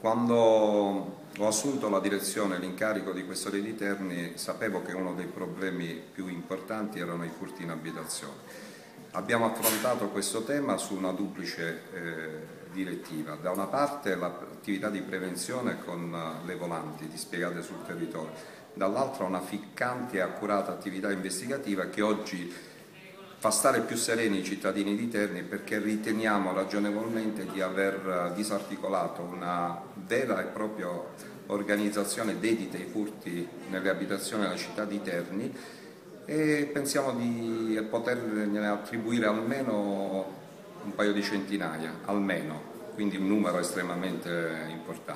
Quando ho assunto la direzione, l'incarico di Questore di Terni, sapevo che uno dei problemi più importanti erano i furti in abitazione. Abbiamo affrontato questo tema su una duplice eh, direttiva. Da una parte l'attività di prevenzione con le volanti dispiegate sul territorio, dall'altra una ficcante e accurata attività investigativa che oggi fa stare più sereni i cittadini di Terni perché riteniamo ragionevolmente di aver disarticolato una vera e propria organizzazione dedita ai furti nelle abitazioni della città di Terni e pensiamo di potergliene attribuire almeno un paio di centinaia, almeno, quindi un numero estremamente importante.